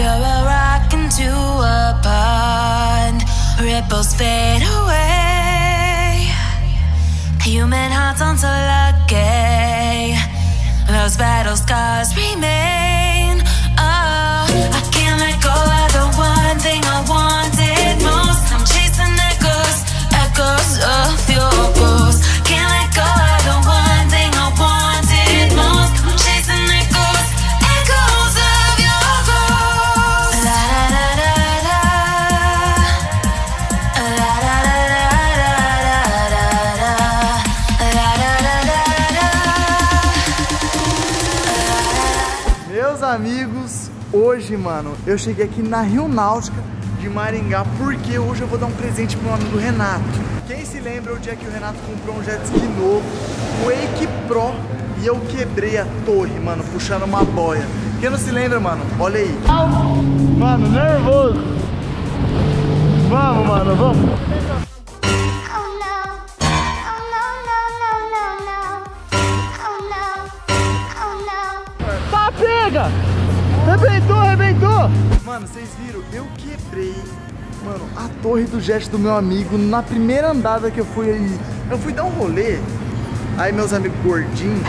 Throw a rock into a pond, ripples fade away. Human hearts aren't so lucky. Those battle scars remain. Meus amigos, hoje, mano, eu cheguei aqui na Rio Náutica de Maringá porque hoje eu vou dar um presente pro meu amigo Renato. Quem se lembra o dia que o Renato comprou um jet ski novo, Wake Pro, e eu quebrei a torre, mano, puxando uma boia. Quem não se lembra, mano? Olha aí. Mano, nervoso. Vamos, mano, vamos. Pega! Arrebentou, arrebentou! Mano, vocês viram? Eu quebrei, mano, a torre do jet do meu amigo na primeira andada que eu fui aí. Eu fui dar um rolê, aí meus amigos gordinhos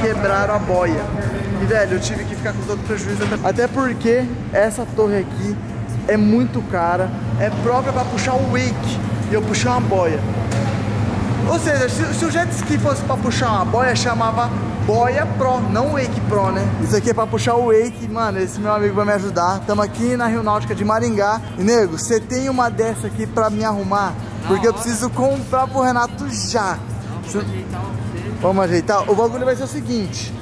quebraram a boia. E, velho, eu tive que ficar com todo prejuízo. Até, até porque essa torre aqui é muito cara, é própria pra puxar o wake e eu puxei uma boia. Ou seja, se, se o jet ski fosse pra puxar uma boia, chamava boia pro, não wake pro, né? Isso aqui é pra puxar o wake, mano, esse meu amigo vai me ajudar. Tamo aqui na Rio Náutica de Maringá. E, nego, você tem uma dessa aqui pra me arrumar? Porque eu preciso comprar pro Renato já. Se- Vamos ajeitar? O bagulho vai ser o seguinte.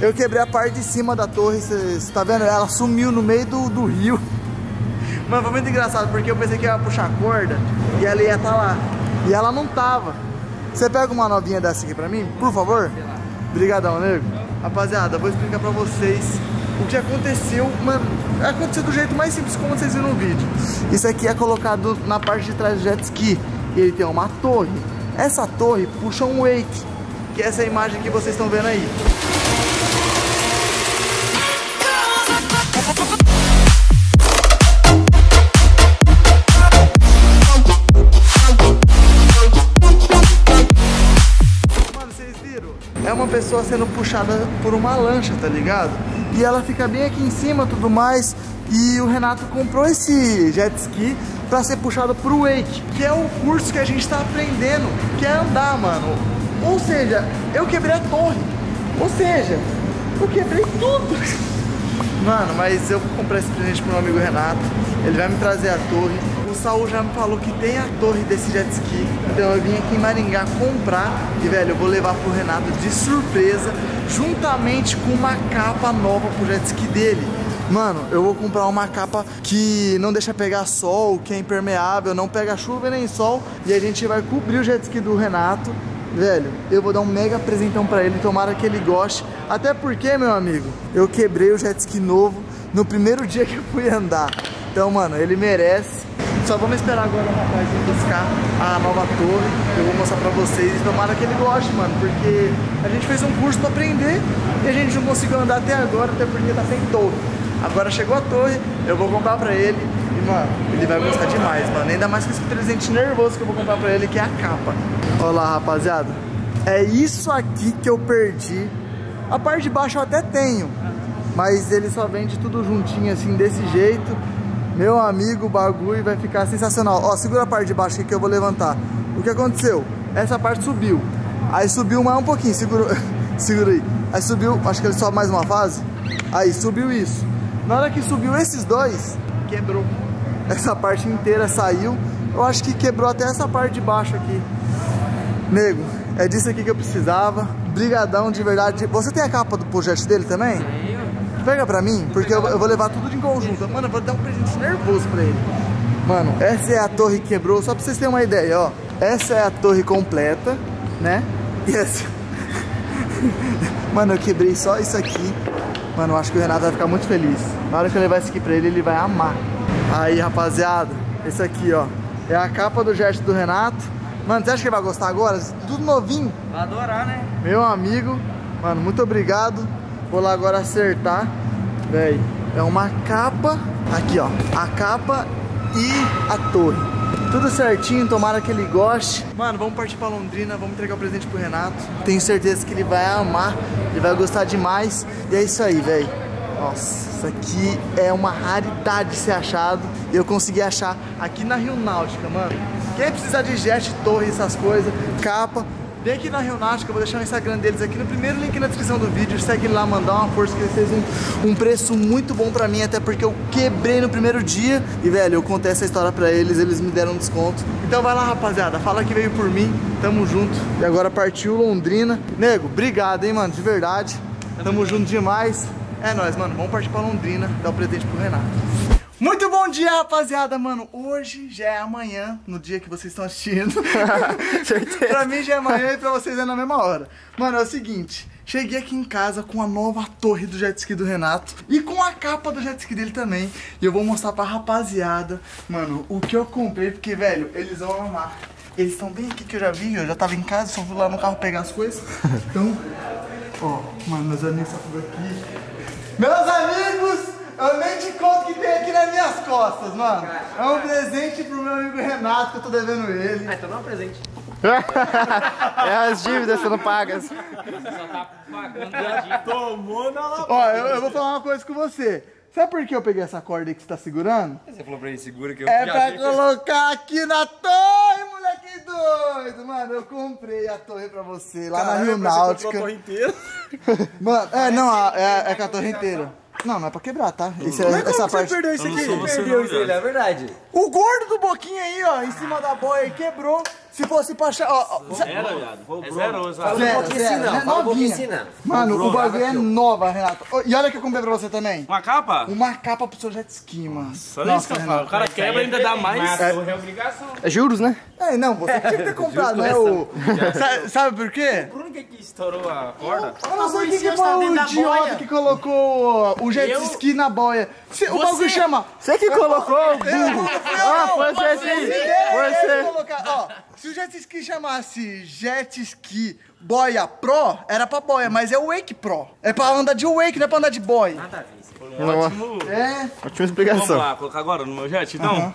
Eu quebrei a parte de cima da torre, você tá vendo? Ela sumiu no meio do, do rio. Mano, foi muito engraçado, porque eu pensei que ia puxar a corda e ela ia estar lá. E ela não tava. Você pega uma novinha dessa aqui pra mim, por favor? Obrigadão, nego. Rapaziada, eu vou explicar pra vocês o que aconteceu. Mano, aconteceu do jeito mais simples como vocês viram no vídeo. Isso aqui é colocado na parte de trás do jet ski. E ele tem uma torre. Essa torre puxa um wake, que é essa imagem que vocês estão vendo aí. Pessoa sendo puxada por uma lancha, tá ligado? E ela fica bem aqui em cima tudo mais. E o Renato comprou esse jet ski pra ser puxado pro wake, que é o curso que a gente tá aprendendo, que é andar, mano. Ou seja, eu quebrei a torre. Ou seja, eu quebrei tudo. Mano, mas eu vou comprar esse presente pro meu amigo Renato. Ele vai me trazer a torre. Saul já me falou que tem a torre desse jet ski. Então eu vim aqui em Maringá comprar. E, velho, eu vou levar pro Renato de surpresa, juntamente com uma capa nova pro jet ski dele. Mano, eu vou comprar uma capa que não deixa pegar sol, que é impermeável, não pega chuva nem sol. E a gente vai cobrir o jet ski do Renato. Velho, eu vou dar um mega presentão pra ele, tomara que ele goste. Até porque, meu amigo, eu quebrei o jet ski novo no primeiro dia que eu fui andar. Então, mano, ele merece. Só vamos esperar agora o rapaz vir buscar a nova torre. Eu vou mostrar pra vocês tomara que ele goste, mano. Porque a gente fez um curso pra aprender e a gente não conseguiu andar até agora, até porque tá sem torre. Agora chegou a torre, eu vou comprar pra ele e, mano, ele vai gostar demais, mano. Ainda mais com esse presente nervoso que eu vou comprar pra ele, que é a capa. Olha lá, rapaziada. É isso aqui que eu perdi. A parte de baixo eu até tenho, mas ele só vende tudo juntinho assim, desse jeito. Meu amigo, o bagulho vai ficar sensacional. Ó, segura a parte de baixo aqui que eu vou levantar. O que aconteceu? Essa parte subiu. Aí subiu mais um pouquinho, segura, aí. Aí subiu, acho que ele sobe mais uma fase. Aí subiu isso. Na hora que subiu esses dois, quebrou. Essa parte inteira saiu. Eu acho que quebrou até essa parte de baixo aqui. Nego, é disso aqui que eu precisava. Brigadão de verdade. Você tem a capa do projeto dele também? Pega pra mim, porque eu, eu vou levar tudo em conjunto. Mano, eu vou dar um presente nervoso pra ele. Mano, essa é a torre que quebrou, só pra vocês terem uma ideia, ó. Essa é a torre completa, né? E essa... Mano, eu quebrei só isso aqui. Mano, eu acho que o Renato vai ficar muito feliz. Na hora que eu levar isso aqui pra ele, ele vai amar. Aí, rapaziada, esse aqui, ó. É a capa do jet do Renato. Mano, você acha que ele vai gostar agora? Tudo novinho. Vai adorar, né? Meu amigo, mano, muito obrigado. Vou lá agora acertar. Véi, É uma capa, aqui ó, a capa e a torre. Tudo certinho, tomara que ele goste. Mano, vamos partir pra Londrina, vamos entregar o presente pro Renato. Tenho certeza que ele vai amar, ele vai gostar demais. E é isso aí, velho. Nossa, isso aqui é uma raridade de ser achado. Eu consegui achar aqui na Rio Náutica, mano. Quem precisar de jet, torre, essas coisas, capa, vem aqui na Rio Náutica, eu vou deixar o Instagram deles aqui no primeiro link na descrição do vídeo. Segue lá, mandar uma força que eles fez um, um preço muito bom pra mim, até porque eu quebrei no primeiro dia. E, velho, eu contei essa história pra eles, eles me deram um desconto. Então vai lá, rapaziada, fala que veio por mim, tamo junto. E agora partiu Londrina. Nego, obrigado, hein, mano, de verdade. Tamo junto demais. É nóis, mano, vamos partir pra Londrina, dar o presente pro Renato. Muito bom dia, rapaziada, mano. Hoje já é amanhã, no dia que vocês estão assistindo. Certeza. pra mim já é amanhã e pra vocês é na mesma hora. Mano, é o seguinte. Cheguei aqui em casa com a nova torre do jet ski do Renato e com a capa do jet ski dele também. E eu vou mostrar pra rapaziada, mano, o que eu comprei, porque, velho, eles vão amar. Eles estão bem aqui que eu já vi, eu já tava em casa, só fui lá no carro pegar as coisas. Então, ó, mano, meus amigos estão por aqui. Meus amigos, eu nem te conto o que tem aqui nas minhas costas, mano. É um presente pro meu amigo Renato, que eu tô devendo ele. Ah, então não é um presente. É as dívidas sendo pagas. Você só tá pagando a dívida. Ó, eu, eu vou falar uma coisa com você. Sabe por que eu peguei essa corda aí que você tá segurando? Você falou pra ele, segura que eu É pra que- colocar aqui na torre, moleque doido! Mano, eu comprei a torre pra você lá na Rio Náutica. Mano, é, não, a- é, é com a torre inteira. Não, não é pra quebrar, tá? Esse, é, essa parte. perdeu isso aqui? Perdeu isso, é verdade. O gordo do Boquinha aí, ó, em cima da boia, quebrou. Se fosse pra achar. Ó, ó, Era, viado. Foi o Bruno. Fala um Zero, pouquinho zero, assim, não. Fala um pouquinho Novinha. assim, não. Mano, o bagulho é nova, Renato. E olha que eu comprei pra você também. Uma capa? Uma capa pro seu jet ski, mano. Olha isso que eu falo. O cara quebra e ainda dá mais. é obrigação. É juros, né? É, não, você tinha que ter comprado, né? O... Sa- Sabe por quê? Por que que estourou a corda? Eu não sei quem que foi o idiota que colocou o jet Eu? ski na boia. O bagulho chama. Você que colocou. Ah, foi você. Foi você. Se o jet ski chamasse jet ski boia pro, era pra boia, mas é o wake pro. É pra andar de wake, não é pra andar de boia. Nada a ver. Ótimo. É. Ótima Vamos explicação. lá, colocar agora no meu jet, então?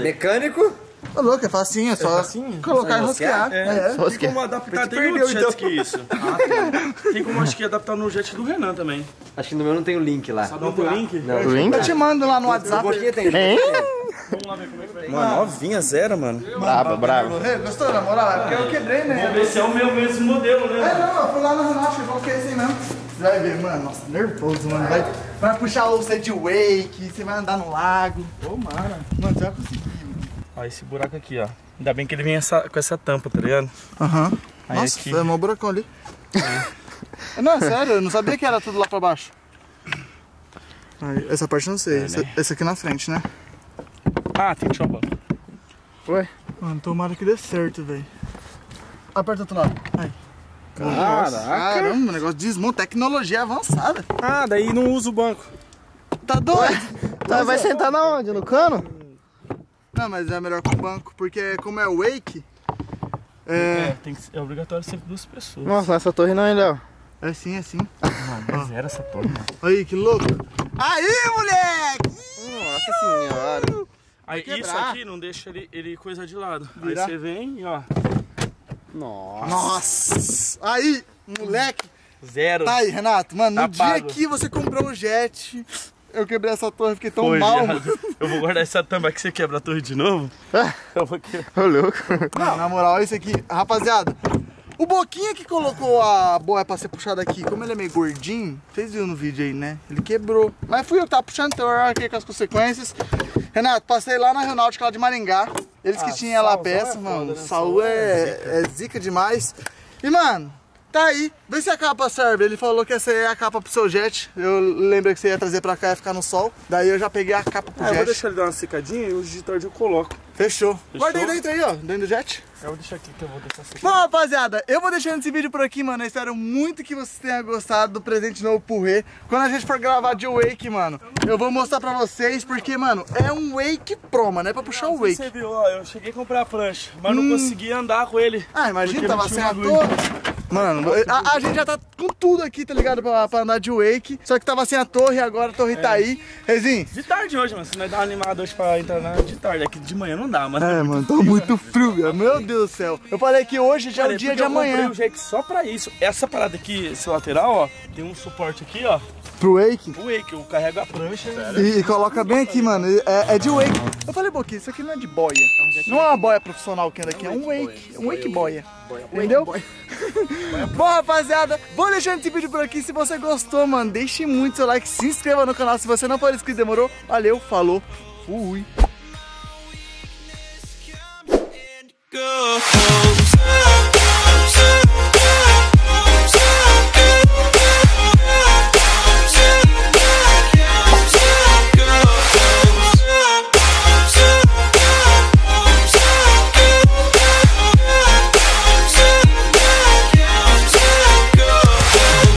Mecânico? Ô, louco, é facinho, é só colocar e rosquear. É. Só Tem como adaptar, tem perdeu, jets que isso. Tem como acho que adaptar no jet do Renan também. Acho que no meu não tem o link lá. Não tem o link? Não. Link? Eu te mando lá no O WhatsApp. Boquinha tem. Hein? Mano, novinha, zero, mano. Brabo, brabo. Gostou, na moral? É porque eu quebrei, né? Esse é o meu mesmo modelo, É, né? não, eu fui lá no Renato, eu coloquei assim mesmo. Você vai ver, mano, nossa, nervoso, mano. Vai, vai puxar o você de wake, você vai andar no lago. Ô, mano, mano, você vai conseguir, mano. Ó, esse buraco aqui, ó. Ainda bem que ele vem essa- com essa tampa, tá ligado? Aham. Aí Nossa, aqui. foi um buracão ali. não, é sério, eu não sabia que era tudo lá pra baixo. Aí, essa parte eu não sei, essa, essa aqui na frente, né? Ah, tem chopa. Mano, tomara que dê certo, velho. Aperta do outro lado. Aí. Caraca. Caramba, o negócio desmonta, tecnologia avançada. Ah, daí não usa o banco. Tá doido? Tá, vai sentar na onde? No cano? Não, mas é melhor com o banco, porque como é wake, É, é, tem que ser, é obrigatório sempre duas pessoas. Nossa, nessa torre não, hein, Léo? é assim, é assim. Mano, zero essa torre, mano. Aí, que louco. Aí, moleque! Nossa senhora. Aí quebrar. isso aqui não deixa ele, ele coisa de lado. Virar. Aí você vem e ó. Nossa. Nossa! Aí, moleque. Zero. Tá aí, Renato. Mano, no Tá dia pago. que você comprou o jet, eu quebrei essa torre, fiquei tão Foi, mal. Eu vou guardar essa tampa que você quebra a torre de novo. Eu vou que... Ô, louco. Não, na moral, isso aqui, rapaziada. O Boquinha que colocou a boia pra ser puxada aqui, como ele é meio gordinho, vocês viram no vídeo aí, né? Ele quebrou. Mas fui eu que tava puxando, então eu arquei com as consequências. Renato, passei lá na Renault lá de Maringá. Eles que tinham lá a peça, mano. Saúl é, é zica demais. E, mano, tá aí. Vê se a capa serve. Ele falou que essa é a capa pro seu jet. Eu lembrei que você ia trazer pra cá e ficar no sol. Daí eu já peguei a capa pro Ah, eu vou jet. deixar ele dar uma secadinha e o de tarde eu coloco. Fechou. Guardei dentro aí, ó. Dentro do jet. Eu vou deixar aqui que eu vou deixar secando. Bom, rapaziada, eu vou deixando esse vídeo por aqui, mano. Eu espero muito que vocês tenham gostado do presente novo pro Rê. Quando a gente for gravar de Wake, mano, eu vou mostrar pra vocês, porque, mano, é um Wake Pro, mano. É pra puxar o Não Wake. Você viu, ó, eu cheguei a comprar a prancha, mas não consegui andar com ele. Ah, imagina, tava sem a torre. Mano, a, a gente já tá com tudo aqui, tá ligado? Pra, pra andar de wake. Só que tava sem a torre, agora a torre tá aí. Rezinho, De tarde hoje, mano. Se nós dar uma animada hoje pra entrar na de tarde. Aqui de manhã não dá, mano. É, mano, tá muito frio, velho. Meu Deus do céu. Eu falei que hoje já é o dia de eu comprei amanhã. o Jake só pra isso. Essa parada aqui, esse lateral, ó, tem um suporte aqui, ó. Pro wake. O Wake, eu carrego a prancha. E, e coloca bem aqui, mano. É, é de wake. Eu falei, Boquinha, isso aqui não é de boia. Não é uma boia profissional que anda aqui, é um wake. Um wake boia. Entendeu? Bom, rapaziada, vou deixando esse vídeo por aqui. Se você gostou, mano, deixe muito seu like, se inscreva no canal. Se você não for inscrito, demorou? Valeu, falou, fui.